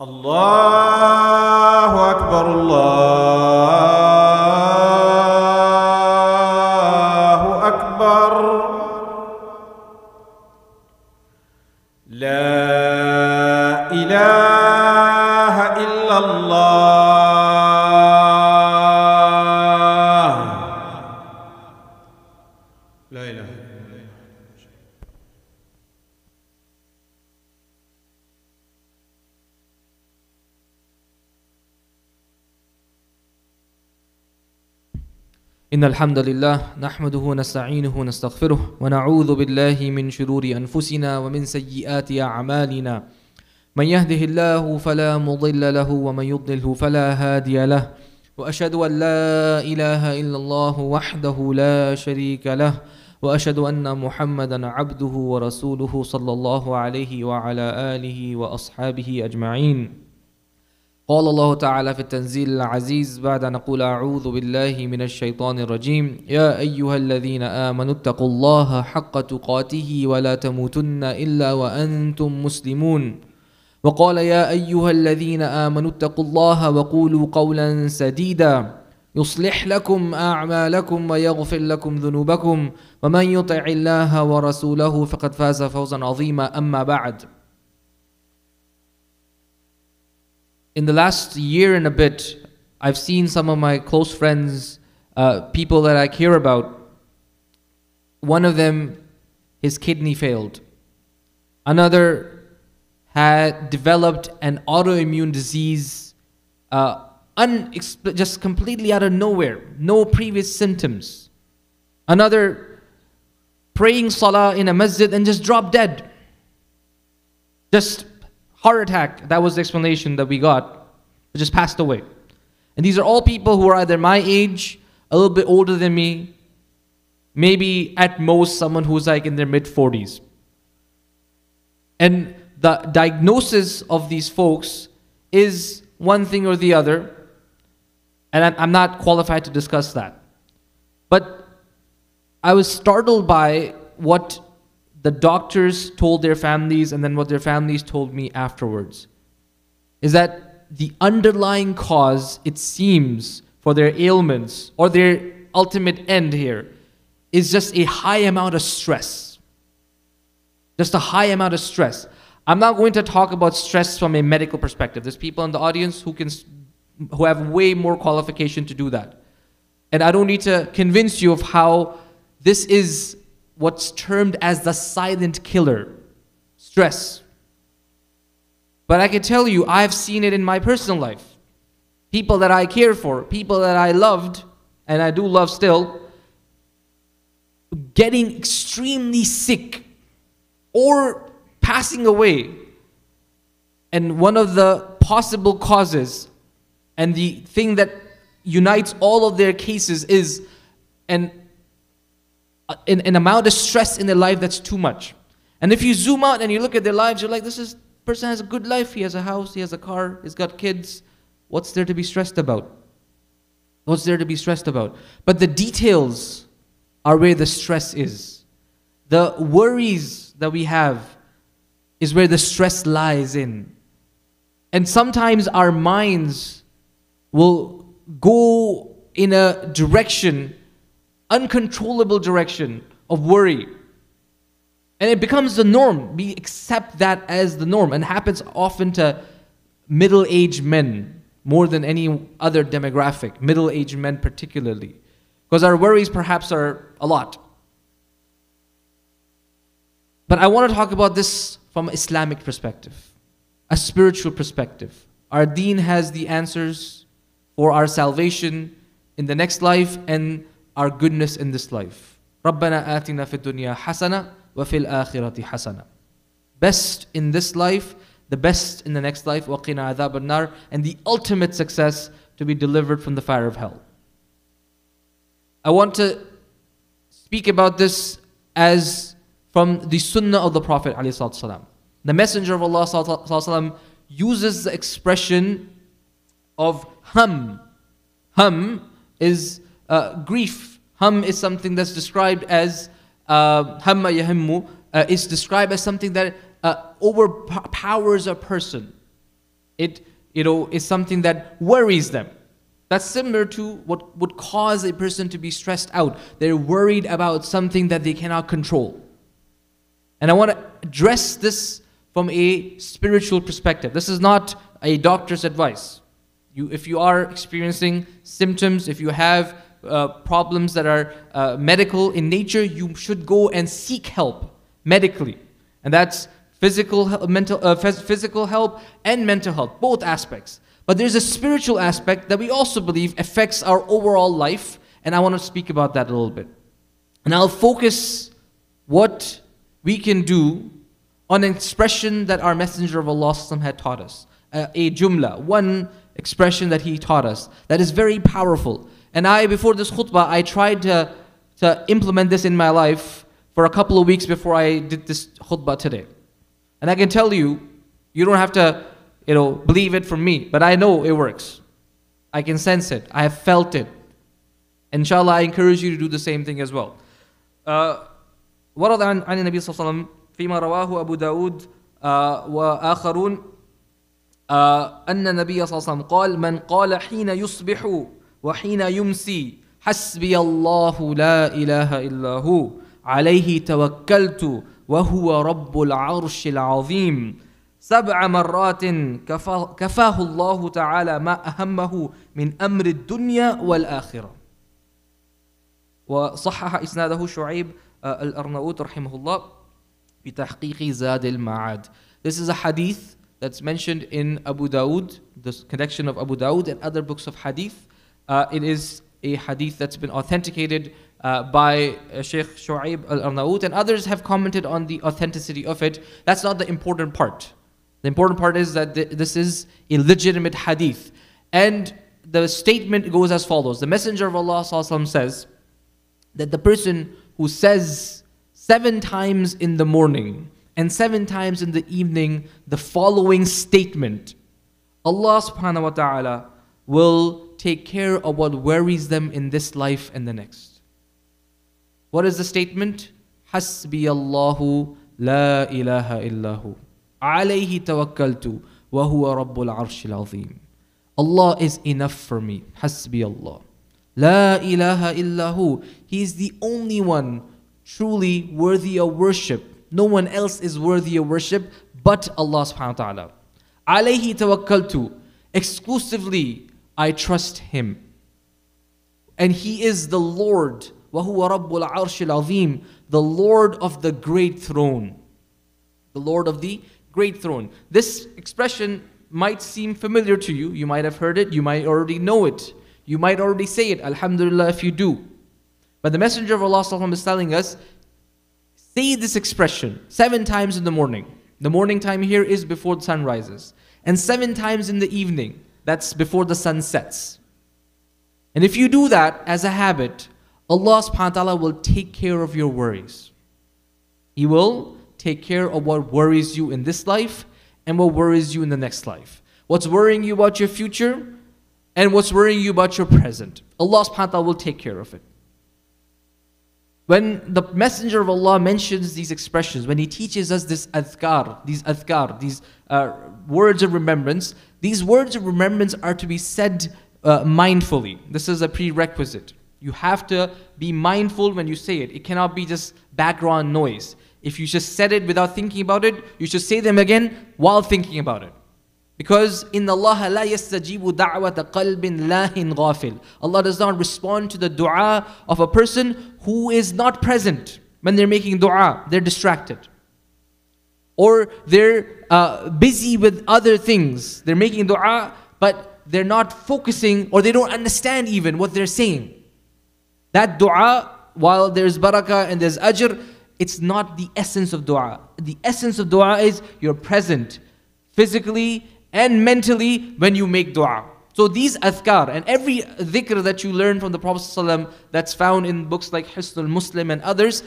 الله الحمد لله نحمده ونستعينه ونستغفره ونعوذ بالله من شرور أنفسنا ومن سيئات أعمالنا. من يهده الله فلا مضل له ومن يضلله فلا هادي له. وأشهد أن لا إله إلا الله وحده لا شريك له. وأشهد أن محمدا عبده ورسوله صلى الله عليه وعلى آله وأصحابه أجمعين. قال الله تعالى في التنزيل العزيز بعد أن نقول أعوذ بالله من الشيطان الرجيم. يا أيها الذين آمنوا اتقوا الله حق تقاته ولا تموتن إلا وأنتم مسلمون. وقال يا أيها الذين آمنوا اتقوا الله وقولوا قولا سديدا. يصلح لكم أعمالكم ويغفر لكم ذنوبكم. ومن يطع الله ورسوله فقد فاز فوزا عظيما. أما بعد in the last year and a bit, I've seen some of my close friends, uh, people that I care about. One of them, his kidney failed. Another had developed an autoimmune disease, uh, unexpl- just completely out of nowhere, no previous symptoms. Another praying salah in a masjid and just dropped dead. Just heart attack. That was the explanation that we got. It just passed away. And these are all people who are either my age, a little bit older than me, maybe at most someone who's like in their mid 40s. And the diagnosis of these folks is one thing or the other. And I'm not qualified to discuss that. But I was startled by what the doctors told their families and then what their families told me afterwards is that the underlying cause, it seems, for their ailments or their ultimate end here is just a high amount of stress. Just a high amount of stress. I'm not going to talk about stress from a medical perspective. There's people in the audience who can who have way more qualification to do that. And I don't need to convince you of how this is what's termed as the silent killer stress. But I can tell you, I've seen it in my personal life. People that I care for, people that I loved, and I do love still, getting extremely sick or passing away. And one of the possible causes and the thing that unites all of their cases is an Uh, an, an amount of stress in their life that's too much. And if you zoom out and you look at their lives, you're like, this is person has a good life. He has a house, he has a car, he's got kids. What's there to be stressed about? What's there to be stressed about? But the details are where the stress is. The worries that we have is where the stress lies in. And sometimes our minds will go in a direction uncontrollable direction of worry. And it becomes the norm. We accept that as the norm and happens often to middle aged men more than any other demographic, middle aged men particularly. Because our worries perhaps are a lot. But I want to talk about this from an Islamic perspective, a spiritual perspective. Our deen has the answers for our salvation in the next life and our goodness in this life. رَبَّنَا آتِنَا فِي الدُّنْيَا حَسَنَةً وَفِي الْآخِرَةِ حَسَنَةً Best in this life, the best in the next life, وَقِنَا عَذَابَ النَّارِ And the ultimate success to be delivered from the fire of hell. I want to speak about this as from the sunnah of the Prophet ﷺ. The Messenger of Allah ﷺ uses the expression of hum. Hum is uh, grief. Hum is something that's described as hamma yahimmu, uh, is described as something that uh, overpowers a person. It, you know, is something that worries them. That's similar to what would cause a person to be stressed out. They're worried about something that they cannot control. And I want to address this from a spiritual perspective. This is not a doctor's advice. You, if you are experiencing symptoms, if you have uh, problems that are uh, medical in nature, you should go and seek help medically. And that's physical, mental, uh, physical help and mental health, both aspects. But there's a spiritual aspect that we also believe affects our overall life, and I want to speak about that a little bit. And I'll focus what we can do on an expression that our Messenger of Allah had taught us. Uh, a jumla, one expression that he taught us that is very powerful. And I, before this khutbah, I tried to, to implement this in my life for a couple of weeks before I did this khutbah today. And I can tell you, you don't have to, you know, believe it from me, but I know it works. I can sense it. I have felt it. Inshallah, I encourage you to do the same thing as well. Uh, ورد عن عن النبي صلى الله عليه وسلم فيما رواه أبو داود وآخرون أن النبي صلى الله عليه وسلم قال من قال حين يصبح وحين يمسي حسبي الله لا إله إلا هو عليه توكلت وهو رب العرش العظيم. سبع مرات كفاه الله تعالى ما أهمه من أمر الدنيا والآخرة. وصحح إسناده شعيب الأرناؤوط رحمه الله بتحقيق زاد المعاد. This is a hadith that's mentioned in Abu Dawud, the connection of Abu Dawud and other books of hadith. Uh, it is a hadith that's been authenticated uh, by uh, Sheikh Shu'aib al-Arnaut and others have commented on the authenticity of it. That's not the important part. The important part is that th- this is a legitimate hadith. And the statement goes as follows. The Messenger of Allah says that the person who says seven times in the morning, and seven times in the evening the following statement Allah subhanahu wa ta'ala will take care of what worries them in this life and the next. What is the statement? Hasbi Allahu la ilaha illahu. Alayhi tawakkaltu wa huwa rabbul arshil azim. Allah is enough for me. Hasbi Allah. La ilaha illahu. He is the only one truly worthy of worship no one else is worthy of worship but Allah subhanahu wa ta'ala. Alayhi tawakkaltu. Exclusively, I trust Him. And He is the Lord. وَهُوَ رَبُّ الْعَرْشِ الْعَظِيمِ The Lord of the great throne. The Lord of the great throne. This expression might seem familiar to you. You might have heard it. You might already know it. You might already say it. Alhamdulillah if you do. But the Messenger of Allah is telling us Say this expression seven times in the morning. The morning time here is before the sun rises. And seven times in the evening, that's before the sun sets. And if you do that as a habit, Allah subhanahu wa ta'ala will take care of your worries. He will take care of what worries you in this life and what worries you in the next life. What's worrying you about your future and what's worrying you about your present. Allah subhanahu wa ta'ala will take care of it. When the Messenger of Allah mentions these expressions, when he teaches us this adhkar, these adhkar, these uh, words of remembrance, these words of remembrance are to be said uh, mindfully. This is a prerequisite. You have to be mindful when you say it. It cannot be just background noise. If you just said it without thinking about it, you should say them again while thinking about it. Because in Allah la yastajibu da'wata qalbin lahin ghafil. Allah does not respond to the dua of a person who is not present when they're making dua. They're distracted. Or they're uh, busy with other things. They're making dua, but they're not focusing or they don't understand even what they're saying. That dua, while there's barakah and there's ajr, it's not the essence of dua. The essence of dua is you're present physically and mentally when you make dua. So these adhkar and every dhikr that you learn from the Prophet ﷺ that's found in books like Hisnul Muslim and others,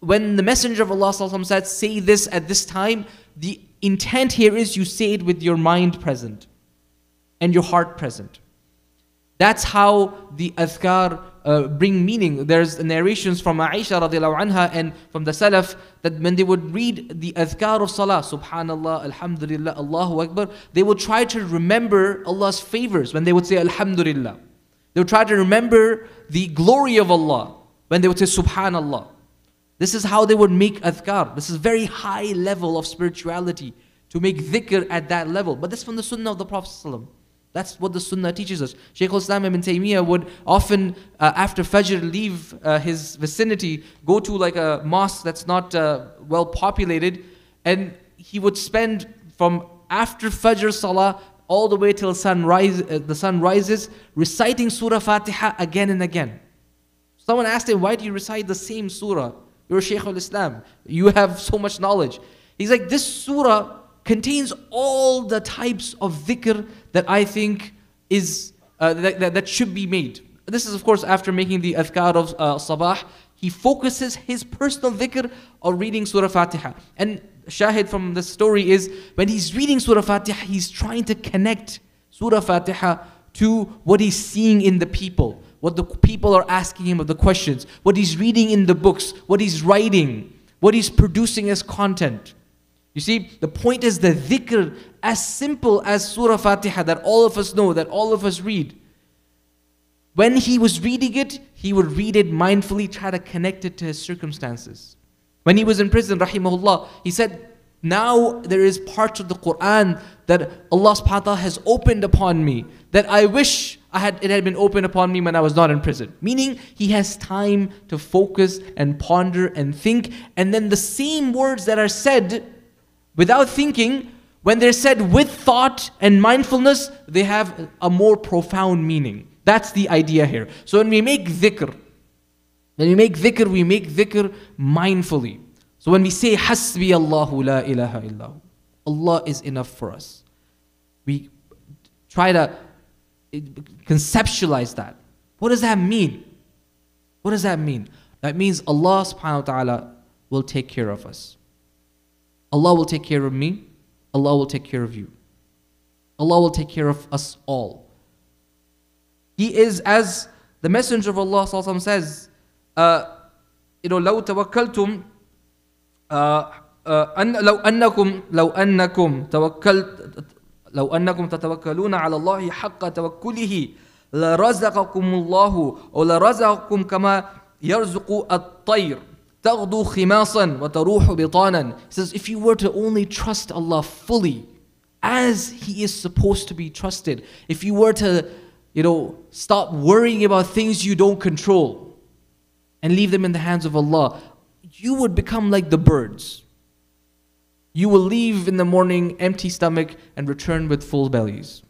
when the Messenger of Allah said, say this at this time, the intent here is you say it with your mind present and your heart present. That's how the adhkar uh, bring meaning. There's narrations from Aisha anha and from the Salaf that when they would read the adhkar of salah, subhanallah, alhamdulillah, Allahu Akbar, they would try to remember Allah's favors when they would say alhamdulillah. They would try to remember the glory of Allah when they would say subhanallah. This is how they would make adhkar. This is very high level of spirituality to make dhikr at that level. But this is from the sunnah of the Prophet ﷺ. That's what the Sunnah teaches us. Shaykh al-Islam ibn Taymiyyah would often, uh, after Fajr, leave uh, his vicinity, go to like a mosque that's not uh, well populated, and he would spend from after Fajr Salah all the way till sunrise, uh, the sun rises, reciting Surah Fatiha again and again. Someone asked him, Why do you recite the same surah? You're Shaykh al-Islam. You have so much knowledge. He's like, This surah contains all the types of dhikr that I think is uh, that, that, that, should be made. This is of course after making the adhkar of uh, sabah. He focuses his personal dhikr on reading Surah Fatiha. And shahid from the story is when he's reading Surah Fatiha, he's trying to connect Surah Fatiha to what he's seeing in the people, what the people are asking him of the questions, what he's reading in the books, what he's writing, what he's producing as content. You see, the point is the dhikr, as simple as Surah Fatiha that all of us know, that all of us read. When he was reading it, he would read it mindfully, try to connect it to his circumstances. When he was in prison, rahimahullah, he said, now there is parts of the Quran that Allah subhanahu wa ta'ala has opened upon me that I wish I had, it had been opened upon me when I was not in prison. Meaning he has time to focus and ponder and think and then the same words that are said without thinking, when they're said with thought and mindfulness, they have a more profound meaning. That's the idea here. So when we make dhikr, when we make dhikr, we make dhikr mindfully. So when we say Hasbi Allahu la ilaha illahu, Allah is enough for us. We try to conceptualize that. What does that mean? What does that mean? That means Allah subhanahu wa ta'ala will take care of us. Allah will take care of me. Allah will take care of you. Allah will take care of us all. He is, as the Messenger of Allah says, uh, you know, لو توكلتم uh, uh, لو أنكم لو أنكم توكلت لو أنكم تتوكلون على الله حق توكله لرزقكم الله ولرزقكم كما يرزق الطير تغدو خماصا وتروح بطانا He says if you were to only trust Allah fully as He is supposed to be trusted if you were to you know stop worrying about things you don't control and leave them in the hands of Allah you would become like the birds you will leave in the morning empty stomach and return with full bellies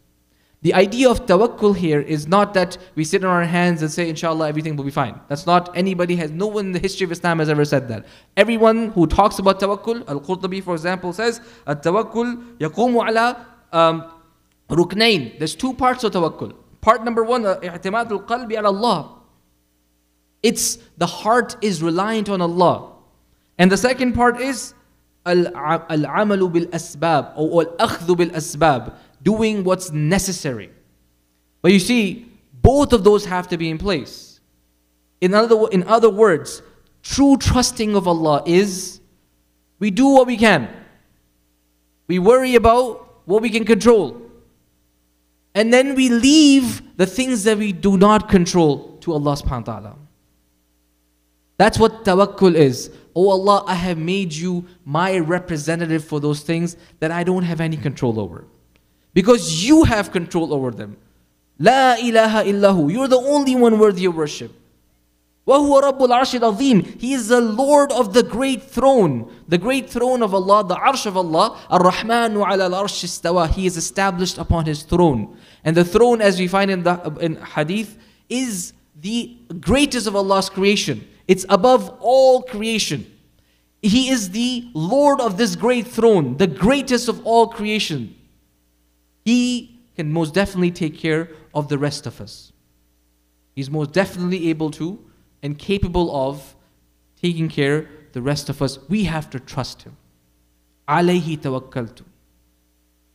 the idea of tawakkul here is not that we sit on our hands and say, inshallah, everything will be fine. That's not, anybody has, no one in the history of Islam has ever said that. Everyone who talks about tawakkul, Al-Qurtubi for example says, At-tawakkul yaqumu ala um, ruknain. There's two parts of tawakkul. Part number one, i'timad al-qalbi ala Allah. It's, the heart is reliant on Allah. And the second part is, al-amalu bil-asbab, or al-akhdhu bil-asbab doing what's necessary. But you see, both of those have to be in place. In other, in other words, true trusting of Allah is we do what we can. We worry about what we can control. And then we leave the things that we do not control to Allah subhanahu wa ta'ala. That's what tawakkul is. Oh Allah, I have made you my representative for those things that I don't have any control over because you have control over them. La ilaha illahu. You're the only one worthy of worship. وَهُوَ رَبُّ الْعَرْشِ الْعَظِيمِ He is the Lord of the great throne. The great throne of Allah, the arsh of Allah. Ar-Rahmanu ala al-arsh istawa. He is established upon His throne. And the throne, as we find in the in hadith, is the greatest of Allah's creation. It's above all creation. He is the Lord of this great throne, the greatest of all creation. He can most definitely take care of the rest of us. He's most definitely able to and capable of taking care the rest of us. We have to trust him. Alayhi tawakkaltu.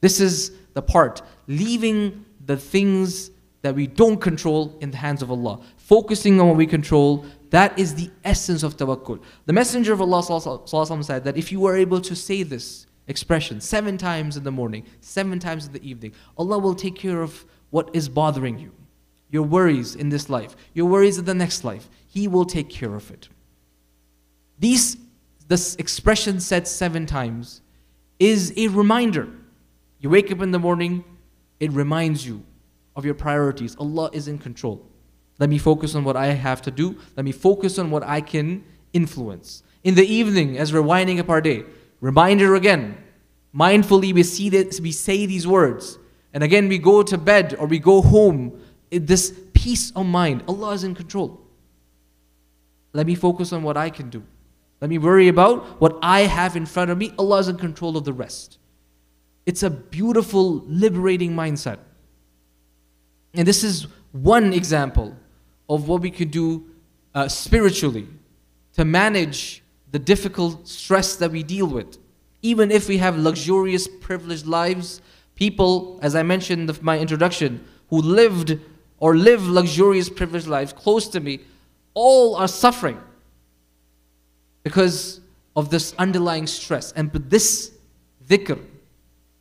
This is the part, leaving the things that we don't control in the hands of Allah. Focusing on what we control, that is the essence of tawakkul. The Messenger of Allah sallallahu said that if you were able to say this expression seven times in the morning, seven times in the evening, Allah will take care of what is bothering you. Your worries in this life, your worries in the next life. He will take care of it. These, this expression said seven times is a reminder. You wake up in the morning, it reminds you of your priorities. Allah is in control. Let me focus on what I have to do. Let me focus on what I can influence. In the evening, as we're winding up our day, reminder again. Mindfully, we, see that, we say these words. And again, we go to bed or we go home. This peace of mind. Allah is in control. Let me focus on what I can do. Let me worry about what I have in front of me. Allah is in control of the rest. It's a beautiful, liberating mindset. And this is one example of what we could do uh, spiritually to manage the difficult stress that we deal with. Even if we have luxurious, privileged lives, people, as I mentioned in my introduction, who lived or live luxurious, privileged lives close to me, all are suffering because of this underlying stress. And but this dhikr,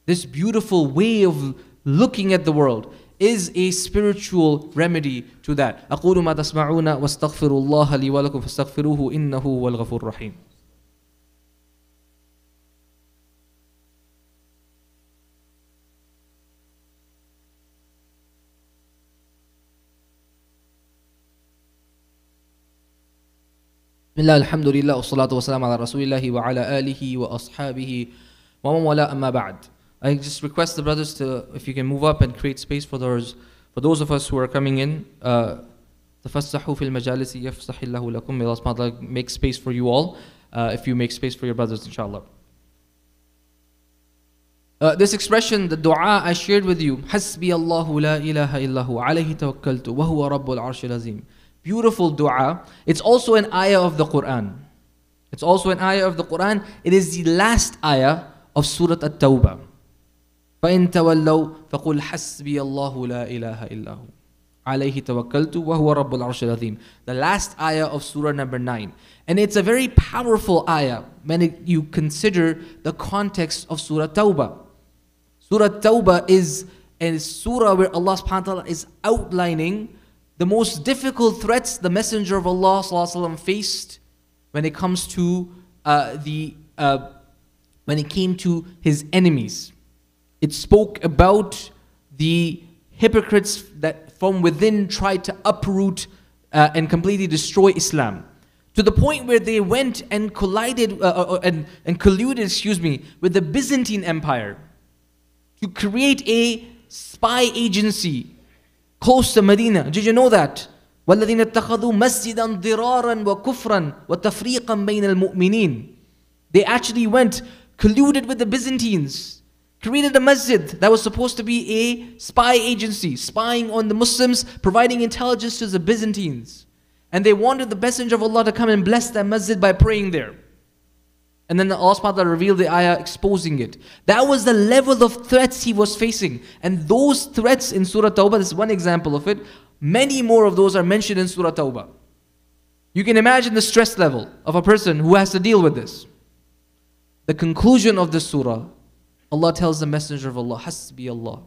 this beautiful way of looking at the world, is a spiritual remedy to that. أقول ما تسمعون واستغفر الله لي ولكم فاستغفروه إنه هو الغفور الرحيم. بسم الله الحمد لله والصلاة والسلام على رسول الله وعلى آله وأصحابه ومن والاه أما بعد I just request the brothers to, if you can move up and create space for those, for those of us who are coming in. تفسحوا في المجالس يفسح الله لكم. May Allah subhanahu make space for you all. Uh, if you make space for your brothers, inshallah. Uh, this expression, the dua I shared with you, حسبي الله لا إله إلا هو عليه توكلت وهو رب العرش العظيم. Beautiful dua. It's also an ayah of the Quran. It's also an ayah of the Quran. It is the last ayah of Surah At-Tawbah. فإن تولوا فقل حسبي الله لا إله إلا هو عليه توكلت وهو رب العرش العظيم The last ayah of surah number 9 And it's a very powerful ayah when it, you consider the context of surah Tawbah Surah Tawbah is a surah where Allah subhanahu wa ta'ala is outlining the most difficult threats the Messenger of Allah وسلم, faced when it comes to uh, the uh, when it came to his enemies it spoke about the hypocrites that from within tried to uproot uh, and completely destroy Islam. To the point where they went and collided uh, uh, uh, and, and colluded, excuse me, with the Byzantine Empire to create a spy agency close to Medina. Did you know that? والذين اتخذوا مسجدا ضرارا وكفرا وتفريقا بين المؤمنين. They actually went colluded with the Byzantines created a masjid that was supposed to be a spy agency, spying on the Muslims, providing intelligence to the Byzantines. And they wanted the Messenger of Allah to come and bless that masjid by praying there. And then Allah subhanahu revealed the ayah exposing it. That was the level of threats he was facing. And those threats in Surah Tawbah, this is one example of it. Many more of those are mentioned in Surah Tawbah. You can imagine the stress level of a person who has to deal with this. The conclusion of the surah Allah tells the Messenger of Allah, Hasbi Allah.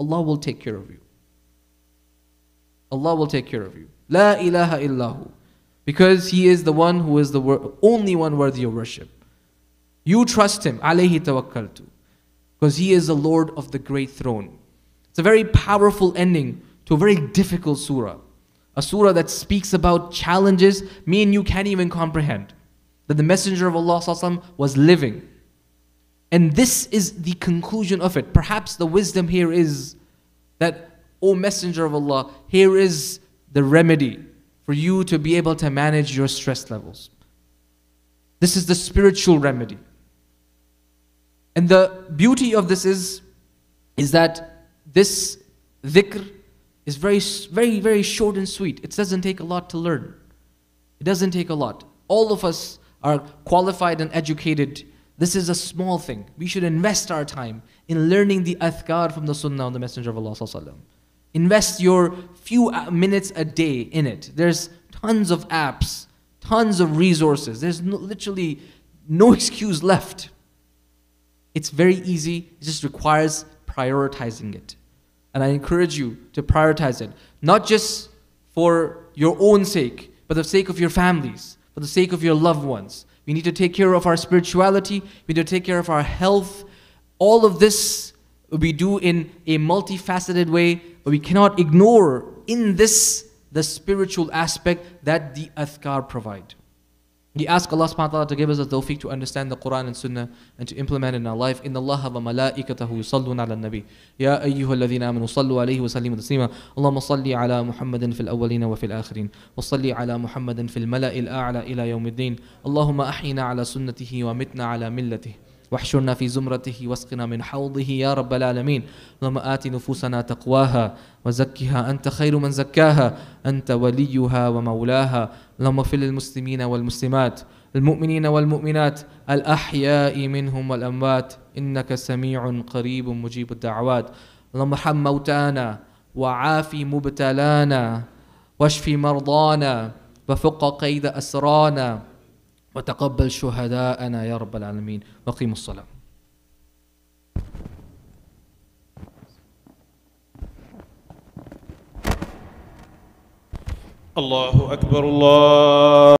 Allah will take care of you. Allah will take care of you. La ilaha illahu. Because He is the one who is the only one worthy of worship. You trust Him. Alayhi tawakkaltu. Because He is the Lord of the great throne. It's a very powerful ending to a very difficult surah. A surah that speaks about challenges me and you can't even comprehend. That the Messenger of Allah was living and this is the conclusion of it. Perhaps the wisdom here is that, O Messenger of Allah, here is the remedy for you to be able to manage your stress levels. This is the spiritual remedy. And the beauty of this is, is that this dhikr is very, very, very short and sweet. It doesn't take a lot to learn. It doesn't take a lot. All of us are qualified and educated this is a small thing. We should invest our time in learning the athkar from the sunnah of the Messenger of Allah. Invest your few minutes a day in it. There's tons of apps, tons of resources. There's no, literally no excuse left. It's very easy, it just requires prioritizing it. And I encourage you to prioritize it, not just for your own sake, but the sake of your families, for the sake of your loved ones. We need to take care of our spirituality, we need to take care of our health. All of this we do in a multifaceted way, but we cannot ignore in this the spiritual aspect that the athkar provide. We ask Allah subhanahu wa ta'ala to give us the tawfiq to understand the Quran and Sunnah and to implement it in our life. إن الله وملائكته يصلون على النبي يا أيها الذين آمنوا صلوا عليه وسلموا تسليما اللهم صل على محمد في الأولين وفي الآخرين وصل على محمد في الملأ الأعلى إلى يوم الدين اللهم أحينا على سنته ومتنا على ملته واحشرنا في زمرته واسقنا من حوضه يا رب العالمين. اللهم آت نفوسنا تقواها وزكها أنت خير من زكاها أنت وليها ومولاها. اللهم اغفر للمسلمين والمسلمات المؤمنين والمؤمنات الأحياء منهم والأموات. إنك سميع قريب مجيب الدعوات. اللهم ارحم موتانا وعافي مبتلانا واشف مرضانا وفق قيد أسرانا. وتقبل شهداءنا يا رب العالمين. وقيم الصلاة. الله أكبر الله